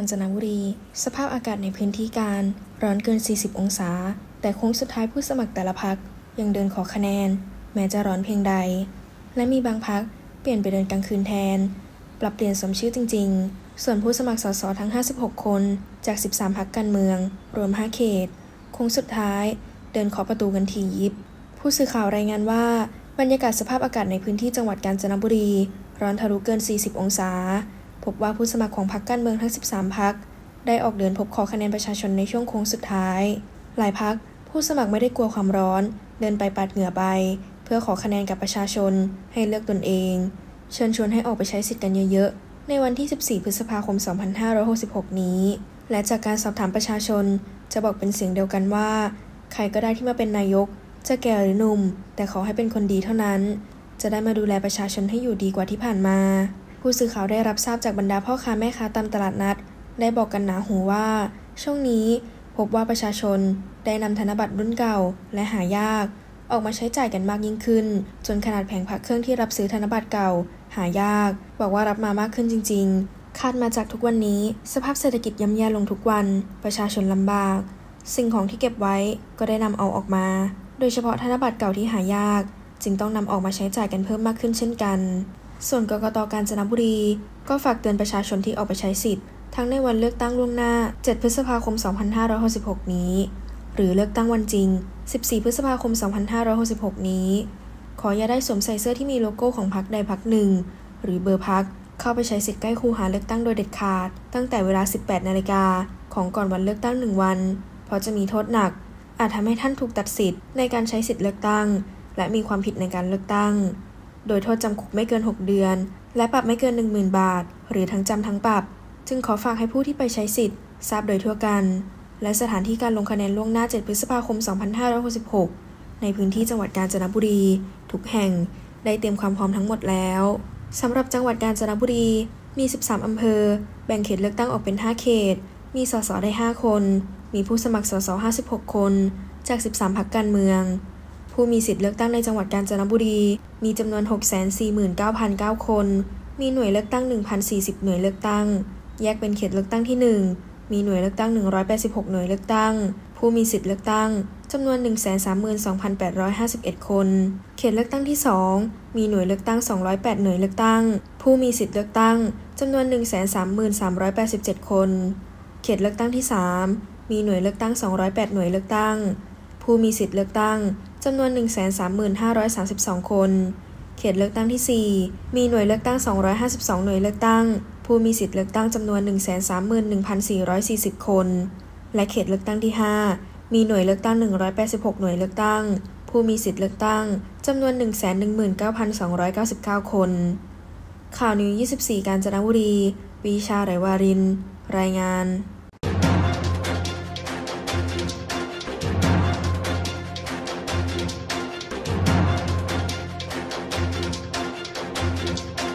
าญจนบุรี สภาพอากาศในพื้นที่การ ร้อนเกิน 40 องศา แต่โค้งสุดท้ายผู้สมัครแต่ละพักยังเดินขอคะแนน แม้จะร้อนเพียงใด และมีบางพักเปลี่ยนไปเดินกลางคืนแทน ปรับเปลี่ยนสมชื่อจริง ๆ ส่วนผู้สมัครสสทั้ง 56 คนจาก 13 พักการเมือง รวม 5 เขต โค้งสุดท้าย เดินขอประตูกันทียิบ ผู้สื่อข่าวรายงานว่าบรรยากาศสภาพอากาศในพื้นที่จังหวัดกาญจนบุรี ร้อนทะลุเกิน 40 องศา พบว่าผู้สมัครของพรรคการเมืองทั้ง 13พักได้ออกเดินพบขอคะแนนประชาชนในช่วงโค้งสุดท้าย หลายพักผู้สมัครไม่ได้กลัวความร้อน เดินไปปัดเหงื่อใบ เพื่อขอคะแนนกับประชาชน ให้เลือกตนเอง เชิญชวนให้ออกไปใช้สิทธิ์กันเยอะๆ ในวันที่ 14 พฤษภาคม 2566 นี้ และจากการสอบถามประชาชน จะบอกเป็นเสียงเดียวกันว่า ใครก็ได้ที่มาเป็นนายก จะแก่หรือหนุ่ม แต่ขอให้เป็นคนดีเท่านั้น จะได้มาดูแลประชาชนให้อยู่ดีกว่าที่ผ่านมา ผู้สื่อข่าวได้รับทราบจากบรรดาพ่อค้าแม่ค้าตามตลาดนัด ได้บอกกันหนาหูว่า ช่วงนี้พบว่าประชาชนได้นำธนบัตรรุ่นเก่าและหายาก ออกมาใช้จ่ายกันมากยิ่งขึ้น จนขนาดแผงผักเครื่องที่รับซื้อธนบัตรเก่า หายาก บอกว่ารับมามากขึ้นจริง ๆ คาดมาจากทุกวันนี้ สภาพเศรษฐกิจย่ำแย่ลงทุกวัน ประชาชนลำบาก สิ่งของที่เก็บไว้ก็ได้นำเอาออกมา โดยเฉพาะธนบัตรเก่าที่หายาก จึงต้องนำออกมาใช้จ่ายกันเพิ่มมากขึ้นเช่นกัน ส่วนกกตกาญจนบุรี ก็ฝากเตือนประชาชนที่ออกไปใช้สิทธิ์ ทั้งในวันเลือกตั้งล่วงหน้า 7 พฤษภาคม 2566 นี้ หรือเลือกตั้งวันจริง 14 พฤษภาคม 2566 นี้ ขออย่าได้สวมใส่เสื้อที่มีโลโก้ของพรรคใดพรรคหนึ่ง หรือเบอร์พรรคเข้าไปใช้สิทธิ์ใกล้คูหาเลือกตั้งโดยเด็ดขาด ตั้งแต่เวลา 18 นาฬิกาของก่อนวันเลือกตั้ง1วัน เพราะจะมีโทษหนัก อาจทำให้ท่านถูกตัดสิทธิ์ในการใช้สิทธิ์เลือกตั้ง และมีความผิดในการเลือกตั้ง โดยโทษจำคุกไม่เกิน 6 เดือน และปรับไม่เกิน 10,000 บาท หรือทั้งจำทั้งปรับ จึงขอฝากให้ผู้ที่ไปใช้สิทธิ์ ทราบโดยทั่วกัน และสถานที่การลงคะแนนล่วงหน้า 7 พฤษภาคม 2566 ในพื้นที่จังหวัดกาญจนบุรี ทุกแห่งได้เตรียมความพร้อมทั้งหมดแล้วสำหรับจังหวัดกาญจนบุรี มี 13 อำเภอ แบ่งเขตเลือกตั้งออกเป็น 5 เขต มีสสได้ 5 คน มีผู้สมัครสส56 คน จาก 13 พรรคการเมือง ผู้มีสิทธิ์เลือกตั้งในจังหวัดกาญจนบุรี มีจำนวน 649,009 คน มีหน่วยเลือกตั้ง 1,040 หน่วยเลือกตั้ง แยกเป็นเขตเลือกตั้งที่ 1 มีหน่วยเลือกตั้ง 186 หน่วยเลือกตั้ง ผู้มีสิทธิ์เลือกตั้งจำนวน 132,851 คน เขตเลือกตั้งที่ 2 มีหน่วยเลือกตั้ง 208 หน่วยเลือกตั้ง ผู้มีสิทธิ์เลือกตั้งจำนวน 133,387 คน เขตเลือกตั้งที่ 3 มีหน่วยเลือกตั้ง 208 หน่วยเลือกตั้ง ผู้มีสิทธิ์เลือกตั้ง จำนวน 135,32 คน เขตเลือกตั้งที่ 4 มีหน่วยเลือกตั้ง 252 หน่วยเลือกตั้ง ผู้มีสิทธิ์เลือกตั้งจำนวน 131,440 คน และเขตเลือกตั้งที่ 5 มีหน่วยเลือกตั้ง 186 หน่วยเลือกตั้ง ผู้มีสิทธิ์เลือกตั้งจำนวน 119,299 คน ข่าวนิว 24 การจนบุรี วิชาไรวาริน รายงาน